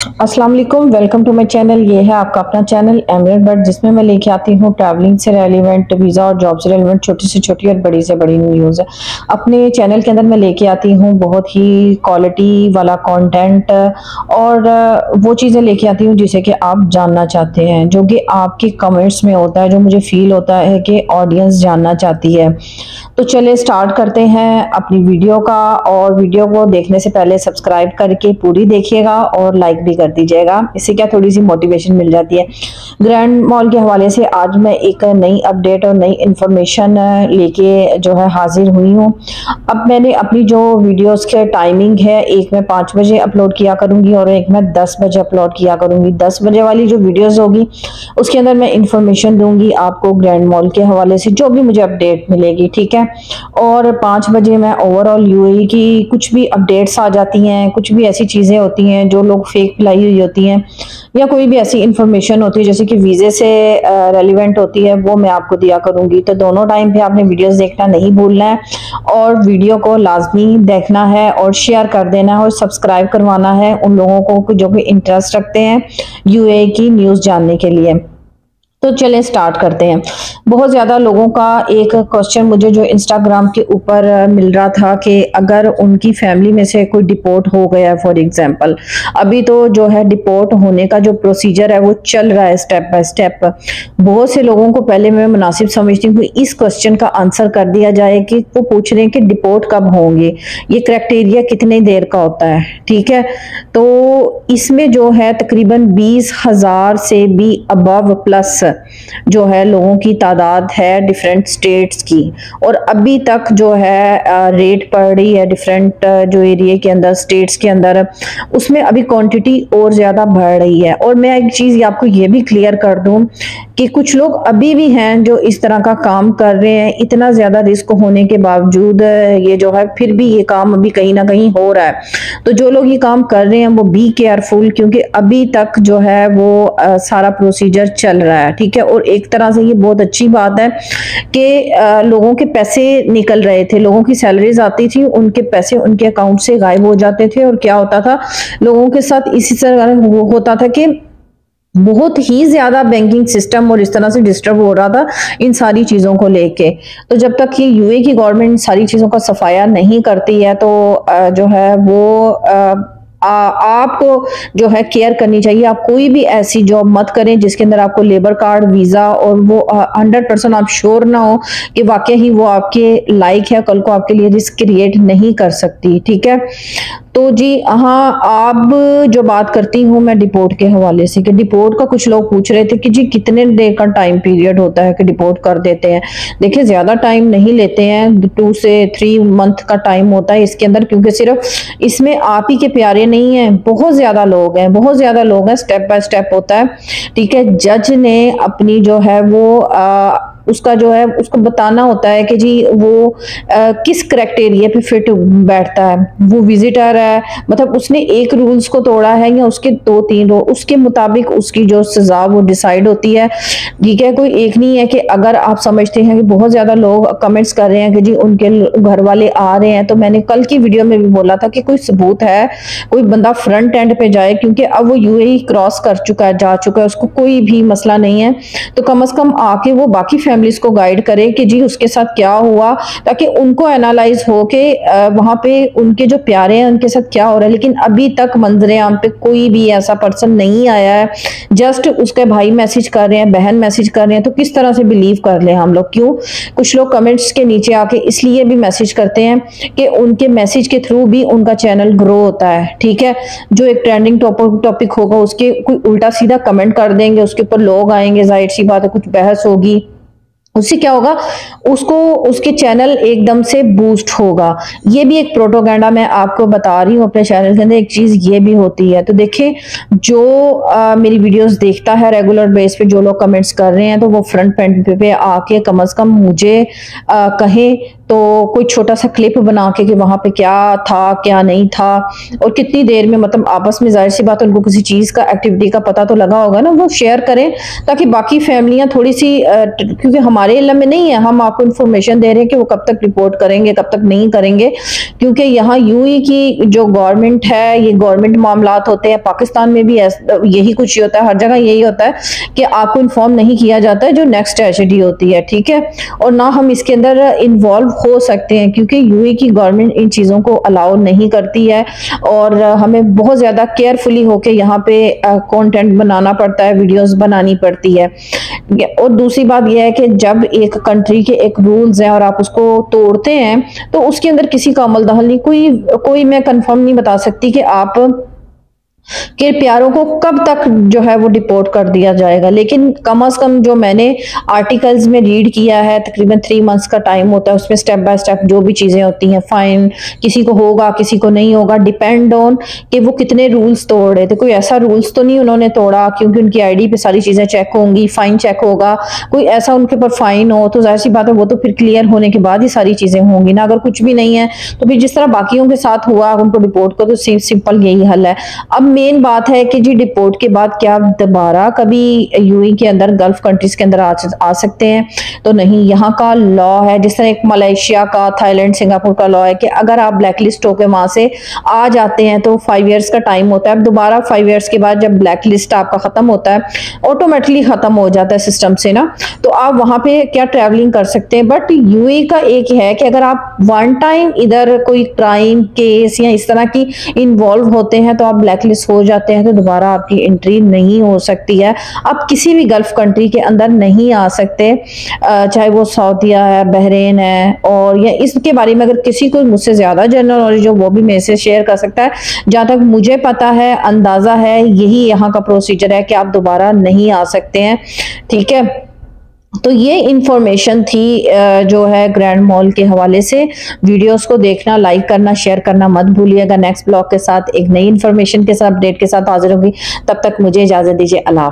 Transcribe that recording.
अस्सलाम वालेकुम welcome to my channel ये है आपका अपना चैनल एमरेट बट जिसमें मैं लेके आती हूँ ट्रैवलिंग से रेलिवेंट वीज़ा और जॉब से रेलिवेंट छोटी से छोटी और बड़ी से बड़ी न्यूज़ अपने चैनल के अंदर मैं लेके आती हूँ बहुत ही क्वालिटी वाला कंटेंट और वो चीज़ें लेके आती हूँ जिसे कि आप जानना चाहते हैं, जो कि आपके कमेंट्स में होता है, जो मुझे फील होता है कि ऑडियंस जानना चाहती है. तो चले स्टार्ट करते हैं अपनी वीडियो का और वीडियो को देखने से पहले सब्सक्राइब करके पूरी देखिएगा और लाइक भी कर दीजिएगा। इससे क्या थोड़ी सी मोटिवेशन मिल जाती है। ग्रैंड मॉल के हवाले से आज मैं एक नई अपडेट और नई इन्फॉर्मेशन लेके जो है हाजिर हुई हूँ। अब मैंने अपनी जो वीडियोस के टाइमिंग है, एक मैं पाँच बजे अपलोड किया करूँगी और एक मैं दस बजे अपलोड किया करूँगी। दस बजे वाली जो वीडियोज़ होगी, उसके अंदर मैं इन्फॉर्मेशन दूँगी आपको ग्रैंड मॉल के हवाले से, जो भी मुझे अपडेट मिलेगी, ठीक है? और पाँच बजे मैं ओवरऑल यूएई की कुछ भी अपडेट्स आ जाती हैं, कुछ भी ऐसी चीज़ें होती हैं जो लोग फेक लाई हुई होती हैं, या कोई भी ऐसी इंफॉर्मेशन होती है, जैसे कि वीज़े से रेलिवेंट होती है, वो मैं आपको दिया करूँगी। तो दोनों टाइम पे आपने वीडियोस देखना नहीं भूलना है और वीडियो को लाजमी देखना है और शेयर कर देना है और सब्सक्राइब करवाना है उन लोगों को जो कि इंटरेस्ट रखते हैं यूए की न्यूज़ जानने के लिए। तो चलें स्टार्ट करते हैं। बहुत ज़्यादा लोगों का एक क्वेश्चन मुझे जो इंस्टाग्राम के ऊपर मिल रहा था कि अगर उनकी फैमिली में से कोई डिपोर्ट हो गया फॉर एग्जांपल अभी तो जो है डिपोर्ट होने का जो प्रोसीजर है, वो चल रहा है स्टेप बाय स्टेप बहुत से लोगों को पहले मैं मुनासिब समझती हूँ इस क्वेश्चन का आंसर कर दिया जाए कि वो पूछ रहे हैं कि डिपोर्ट कब होंगे। ये क्राइटेरिया कितने देर का होता है, ठीक है? तो इसमें जो है तकरीबन बीस हज़ार से भी अबव प्लस जो है लोगों की तादाद है डिफरेंट स्टेट्स की। और अभी तक जो है रेट पड़ रही है डिफरेंट जो एरिया के अंदर स्टेट्स के अंदर उसमें अभी क्वांटिटी और ज़्यादा बढ़ रही है। और मैं एक चीज़ आपको ये भी क्लियर कर दूँ कि कुछ लोग अभी भी हैं जो इस तरह का काम कर रहे हैं इतना ज़्यादा रिस्क होने के बावजूद ये जो है फिर भी ये काम अभी कहीं ना कहीं हो रहा है। तो जो लोग ये काम कर रहे हैं वो बी केयरफुल क्योंकि अभी तक जो है वो आ, सारा प्रोसीजर चल रहा है। ठीक है? और एक तरह से ये बहुत अच्छी बात है कि लोगों के पैसे निकल रहे थे, लोगों की सैलरीज आती थी, उनके पैसे उनके अकाउंट से गायब हो जाते थे और क्या होता था? लोगों के साथ इसी तरह होता था कि बहुत ही ज़्यादा बैंकिंग सिस्टम और इस तरह से डिस्टर्ब हो रहा था इन सारी चीज़ों को लेके। तो जब तक ये यूए की गवर्नमेंट सारी चीज़ों का सफाया नहीं करती है तो जो है वो आपको जो है केयर करनी चाहिए। आप कोई भी ऐसी जॉब मत करें जिसके अंदर आपको लेबर कार्ड वीज़ा और वो हंड्रेड परसेंट आप श्योर ना हो कि वाकई ही वो आपके लाइक है कल को आपके लिए रिस्क क्रिएट नहीं कर सकती, ठीक है? तो जी हाँ अब जो बात करती हूँ मैं डिपोर्ट के हवाले से कि डिपोर्ट का कुछ लोग पूछ रहे थे कि जी कितने देर का टाइम पीरियड होता है कि डिपोर्ट कर देते हैं? देखिए ज़्यादा टाइम नहीं लेते हैं टू से थ्री मंथ का टाइम होता है इसके अंदर क्योंकि सिर्फ़ इसमें आप ही के प्यारे नहीं है बहुत ज़्यादा लोग हैं बहुत ज़्यादा लोग हैं स्टेप बाय स्टेप होता है। ठीक है जज ने अपनी जो है वो आ, उसका जो है उसको बताना होता है कि जी वो आ, किस करेक्टेरिया पे फिट बैठता है। वो विजिटर है मतलब उसने एक रूल्स को तोड़ा है या उसके दो तीन उसके मुताबिक उसकी जो सजा वो डिसाइड होती है। ठीक है कोई एक नहीं है कि अगर आप समझते हैं कि बहुत ज़्यादा लोग कमेंट्स कर रहे हैं कि जी उनके घर वाले आ रहे हैं तो मैंने कल की वीडियो में भी बोला था कि कोई सबूत है कोई बंदा फ्रंट एंड पे जाए क्योंकि अब वो यू क्रॉस कर चुका है जा चुका है उसको कोई भी मसला नहीं है। तो कम अज कम आके वो बाकी फैमिलीज़ को गाइड करे कि जी उसके साथ क्या हुआ, ताकि उनको एनालाइज हो के वहाँ पे उनके जो प्यारे हैं, उनके साथ क्या हो रहा है। लेकिन अभी तक मंजरे आम पे कोई भी ऐसा पर्सन नहीं आया है। जस्ट उसके भाई मैसेज कर रहे हैं, बहन मैसेज कर रहे हैं तो किस तरह से बिलीव कर ले हम लोग? क्यों? कुछ लोग कमेंट्स के नीचे आके इसलिए भी मैसेज करते हैं कि उनके मैसेज के थ्रू भी उनका चैनल ग्रो होता है, ठीक है? जो एक ट्रेंडिंग टॉपिक होगा, उसके कोई उल्टा सीधा कमेंट कर देंगे, उसके ऊपर लोग आएँगे, ज़ाहिर सी बात है कुछ बहस होगी। उससे क्या होगा? उसको उसके चैनल एकदम से बूस्ट होगा। ये भी एक प्रोटोगेंडा मैं आपको बता रही हूँ अपने चैनल के अंदर। एक चीज़ ये भी होती है। तो देखें जो आ, मेरी वीडियोस देखता है रेगुलर बेस पे जो लोग कमेंट्स कर रहे हैं तो वो फ्रंट पेंट पे, पे आके कम अज कम मुझे आ, कहे तो कोई छोटा सा क्लिप बना के कि वहाँ पे क्या था, क्या नहीं था और कितनी देर में मतलब आपस में ज़ाहिर सी बात उनको किसी चीज़ का एक्टिविटी का पता तो लगा होगा ना, वो शेयर करें ताकि बाकी फैमिलियाँ थोड़ी सी क्योंकि हमारे इलम में नहीं है, हम आपको इन्फॉर्मेशन दे रहे हैं कि वो कब तक रिपोर्ट करेंगे, कब तक नहीं करेंगे। क्योंकि यहाँ यूई की जो गवर्नमेंट है, ये गवर्नमेंट मामला होते हैं, पाकिस्तान में भी यही कुछ ही होता है, हर जगह यही होता है कि आपको इन्फॉर्म नहीं किया जाता है जो नेक्स्ट एच होती है, ठीक है? और ना हम इसके अंदर इन्वॉल्व हो सकते हैं, क्योंकि यूए की गवर्नमेंट इन चीज़ों को अलाउ नहीं करती है और हमें बहुत ज़्यादा केयरफुली होके यहाँ पे कंटेंट बनाना पड़ता है वीडियोस बनानी पड़ती है। और दूसरी बात यह है कि जब एक कंट्री के एक रूल्स हैं और आप उसको तोड़ते हैं तो उसके अंदर किसी का अमल दखल नहीं, कोई कोई मैं कंफर्म नहीं बता सकती कि आप कि प्यारों को कब तक जो है वो डिपोर्ट कर दिया जाएगा। लेकिन कम अज कम जो मैंने आर्टिकल्स में रीड किया है, तकरीबन थ्री मंथ्स का टाइम होता है, उसमें स्टेप बाय स्टेप जो भी चीज़ें होती हैं फाइन किसी को होगा, किसी को नहीं होगा डिपेंड ऑन कि वो कितने रूल्स तोड़ रहे थे। कोई ऐसा रूल्स तो नहीं उन्होंने तोड़ा, क्योंकि उनकी आईडी पे सारी चीज़ें चेक होंगी फाइन चेक होगा। कोई ऐसा उनके ऊपर फाइन हो तो ज़ाहिर सी बात है वो तो फिर क्लियर होने के बाद ही सारी चीज़ें होंगी ना। अगर कुछ भी नहीं है तो फिर जिस तरह बाकियों के साथ हुआ, उनको रिपोर्ट करो तो सिंपल यही हल है। अब मेन बात है कि जी डिपोर्ट के बाद क्या दोबारा कभी यूएई के अंदर गल्फ कंट्रीज़ के अंदर आ, आ सकते हैं? तो नहीं यहाँ का लॉ है जिस तरह एक मलेशिया का थाईलैंड सिंगापुर का लॉ है कि अगर आप ब्लैक लिस्ट होकर वहाँ से आ जाते हैं तो फाइव ईयर्स का टाइम होता है। दोबारा फाइव ईयर्स के बाद जब ब्लैक लिस्ट आपका खत्म होता है ऑटोमेटिकली खत्म हो जाता है सिस्टम से ना? तो आप वहाँ पे क्या ट्रेवलिंग कर सकते हैं? बट यूएई का एक है कि अगर आप वन टाइम इधर कोई क्राइम केस या इस तरह की इन्वॉल्व होते हैं तो आप ब्लैक लिस्ट हो जाते हैं तो दोबारा आपकी एंट्री नहीं हो सकती है। आप किसी भी गल्फ कंट्री के अंदर नहीं आ सकते चाहे वो सऊदिया है बहरेन है, और या इसके बारे में अगर किसी को मुझसे ज़्यादा जनरल नॉलेज हो, वो भी मेरे से शेयर कर सकता है। जहाँ तक मुझे पता है, अंदाज़ा है, यही यहाँ का प्रोसीजर है कि आप दोबारा नहीं आ सकते हैं। ठीक है? तो ये इंफॉर्मेशन थी जो है ग्रैंड मॉल के हवाले से। वीडियोस को देखना लाइक करना शेयर करना मत भूलिएगा। नेक्स्ट ब्लॉग के साथ एक नई इन्फॉर्मेशन के साथ अपडेट के साथ हाजिर होगी। तब तक मुझे इजाज़त दीजिए। अल्लाह